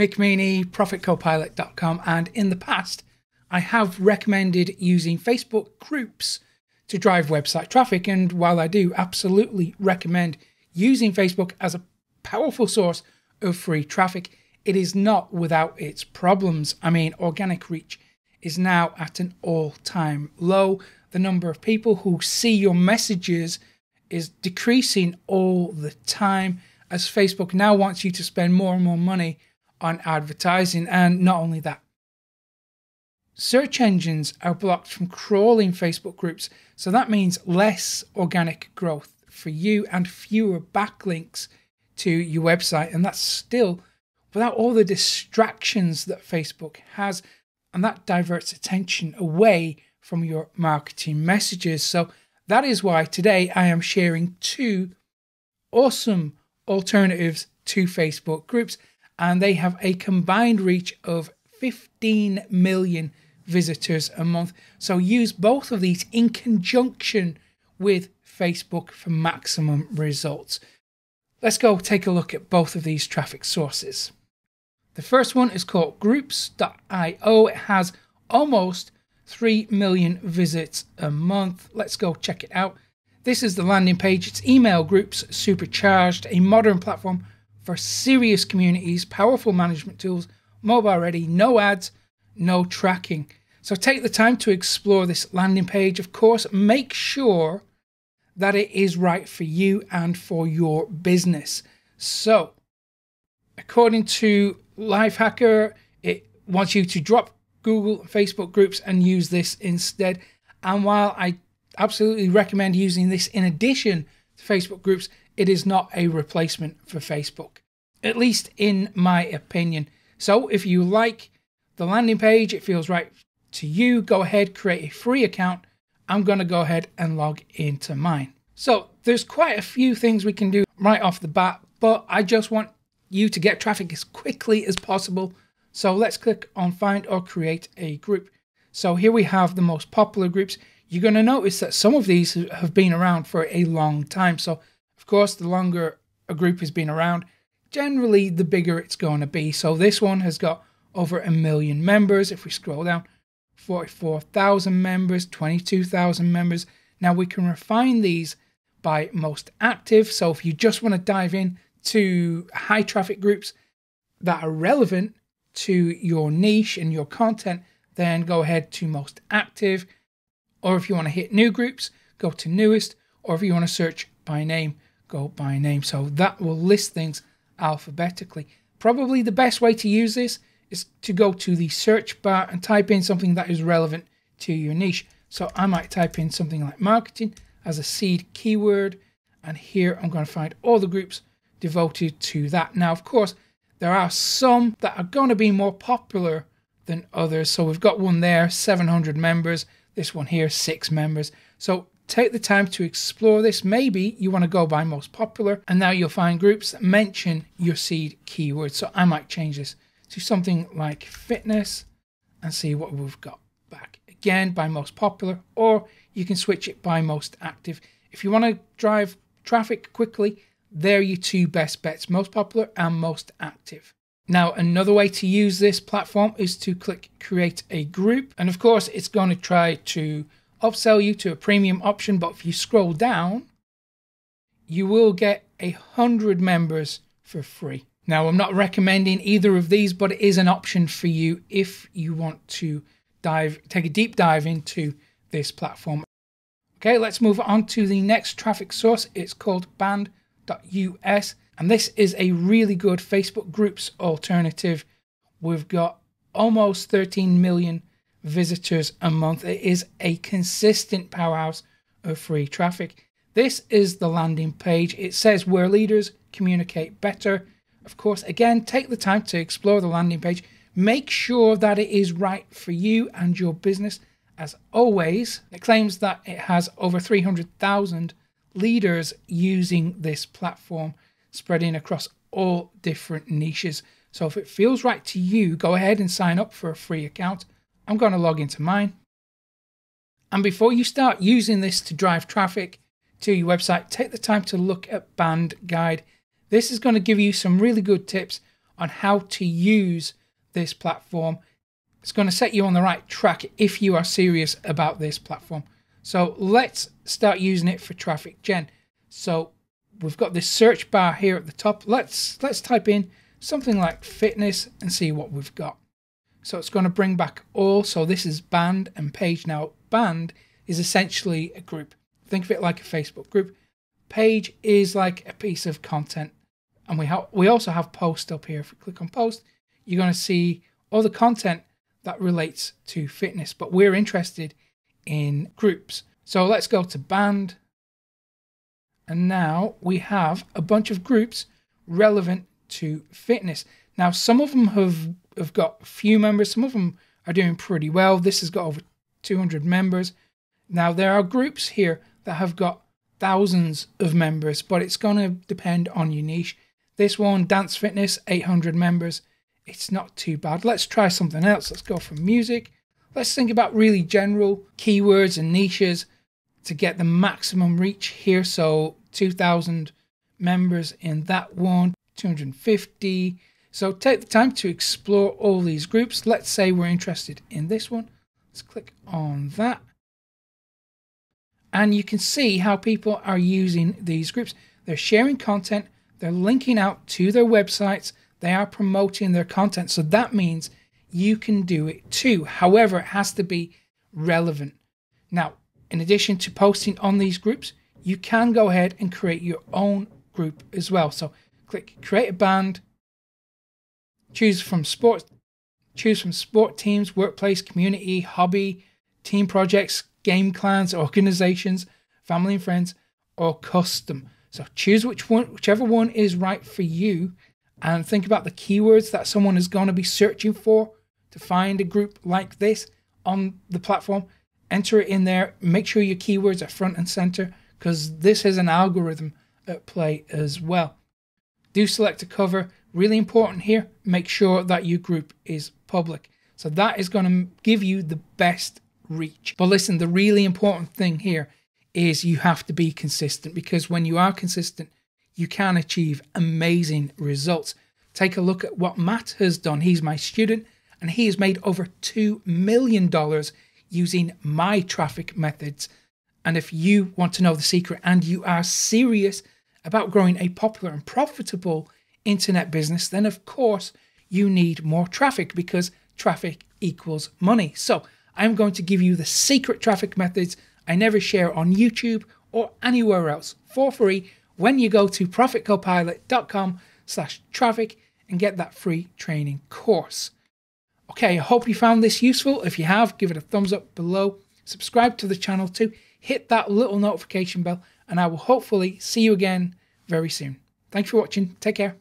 Mick ProfitCopilot.com, and in the past, I have recommended using Facebook groups to drive website traffic. And while I do absolutely recommend using Facebook as a powerful source of free traffic, it is not without its problems. I mean, organic reach is now at an all time low. The number of people who see your messages is decreasing all the time as Facebook now wants you to spend more and more money on advertising. And not only that, search engines are blocked from crawling Facebook groups. So that means less organic growth for you and fewer backlinks to your website. And that's still without all the distractions that Facebook has. And that diverts attention away from your marketing messages. So that is why today I am sharing two awesome alternatives to Facebook groups. And they have a combined reach of 15 million visitors a month. So use both of these in conjunction with Facebook for maximum results. Let's go take a look at both of these traffic sources. The first one is called groups.io. It has almost 3 million visits a month. Let's go check it out. This is the landing page. It's email groups supercharged, a modern platform for serious communities, powerful management tools, mobile ready, no ads, no tracking. So take the time to explore this landing page. Of course, make sure that it is right for you and for your business. So, according to Lifehacker, it wants you to drop Google Facebook groups and use this instead. And while I absolutely recommend using this in addition to Facebook groups, it is not a replacement for Facebook, at least in my opinion. So if you like the landing page, it feels right to you, go ahead, create a free account. I'm going to go ahead and log into mine. So there's quite a few things we can do right off the bat, but I just want you to get traffic as quickly as possible. So let's click on find or create a group. So here we have the most popular groups. You're going to notice that some of these have been around for a long time. So of course, the longer a group has been around, generally the bigger it's going to be. So this one has got over a million members. If we scroll down, 44,000 members, 22,000 members. Now we can refine these by most active. So if you just want to dive in to high traffic groups that are relevant to your niche and your content, then go ahead to most active. Or if you want to hit new groups, go to newest. Or if you want to search by name, go by name. So that will list things alphabetically. Probably the best way to use this is to go to the search bar and type in something that is relevant to your niche. So I might type in something like marketing as a seed keyword. And here I'm going to find all the groups devoted to that. Now, of course, there are some that are going to be more popular than others. So we've got one there, 700 members. This one here, six members. So take the time to explore this. Maybe you want to go by most popular, and now you'll find groups that mention your seed keyword. So I might change this to something like fitness and see what we've got back. Again, by most popular, or you can switch it by most active. If you want to drive traffic quickly, there are your two best bets most popular and most active. Now, another way to use this platform is to click create a group. And of course, it's going to try to upsell you to a premium option. But if you scroll down, you will get a hundred members for free. Now, I'm not recommending either of these, but it is an option for you if you want to dive, take a deep dive into this platform. Okay, let's move on to the next traffic source. It's called band.us, and this is a really good Facebook groups alternative. We've got almost 13 million visitors a month. It is a consistent powerhouse of free traffic. This is the landing page. It says where leaders communicate better of course, again, take the time to explore the landing page. Make sure that it is right for you and your business. As always, it claims that it has over 300,000 leaders using this platform, spreading across all different niches. So if it feels right to you, go ahead and sign up for a free account. I'm going to log into mine. And before you start using this to drive traffic to your website, take the time to look at Band Guide. This is going to give you some really good tips on how to use this platform. It's going to set you on the right track if you are serious about this platform. So let's start using it for traffic gen. So we've got this search bar here at the top. Let's let's type in something like fitness and see what we've got. So it's going to bring back all. So this is band and page. Now band is essentially a group. Think of it like a Facebook group. Page is like a piece of content. And we have we also have post up here. If we click on post, you're going to see all the content that relates to fitness. But we're interested in groups. So let's go to band. And now we have a bunch of groups relevant to fitness. Now, some of them have, have got few members, some of them are doing pretty well. This has got over 200 members. Now, there are groups here that have got thousands of members, but it's going to depend on your niche. This one, Dance Fitness, 800 members. It's not too bad. Let's try something else. Let's go for music. Let's think about really general keywords and niches to get the maximum reach here. So 2,000 members in that one, 250. So take the time to explore all these groups. Let's say we're interested in this one. Let's click on that. And you can see how people are using these groups. They're sharing content, they're linking out to their websites, they are promoting their content. So that means you can do it too. However, it has to be relevant. Now, in addition to posting on these groups, you can go ahead and create your own group as well. So click create a band, choose from sports, choose from sport teams, workplace, community, hobby, team projects, game clans, organizations, family and friends, or custom. So choose which one, whichever one is right for you, and think about the keywords that someone is going to be searching for to find a group like this on the platform. Enter it in there. Make sure your keywords are front and center because this is an algorithm at play as well. Do select a cover. Really important here. Make sure that your group is public. So that is going to give you the best reach. But listen, the really important thing here is you have to be consistent because when you are consistent, you can achieve amazing results. Take a look at what Matt has done. He's my student and he has made over $2 million using my traffic methods. And if you want to know the secret and you are serious about growing a popular and profitable internet business, then of course you need more traffic because traffic equals money. So I'm going to give you the secret traffic methods I never share on YouTube or anywhere else for free when you go to profitcopilot.com slash traffic and get that free training course. Okay, I hope you found this useful. If you have, give it a thumbs up below. Subscribe to the channel too. Hit that little notification bell, and I will hopefully see you again very soon. Thanks for watching. Take care.